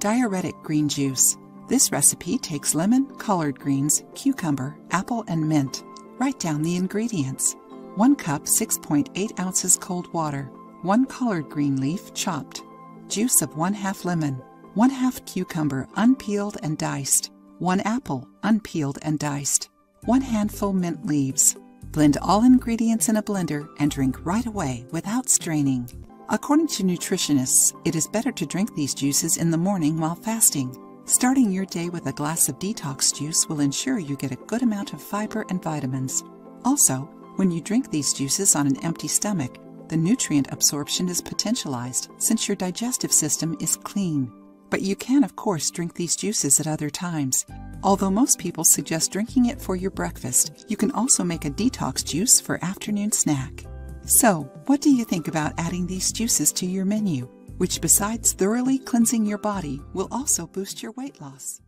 Diuretic green juice. This recipe takes lemon, collard greens, cucumber, apple, and mint. Write down the ingredients 1 cup 6.8 ounces cold water, 1 collard green leaf chopped, juice of 1 half lemon, 1 half cucumber unpeeled and diced, 1 apple unpeeled and diced, 1 handful mint leaves. Blend all ingredients in a blender and drink right away without straining. According to nutritionists, it is better to drink these juices in the morning while fasting. Starting your day with a glass of detox juice will ensure you get a good amount of fiber and vitamins. Also, when you drink these juices on an empty stomach, the nutrient absorption is potentialized since your digestive system is clean. But you can, of course, drink these juices at other times. Although most people suggest drinking it for your breakfast, you can also make a detox juice for afternoon snack. So, what do you think about adding these juices to your menu, which besides thoroughly cleansing your body will also boost your weight loss?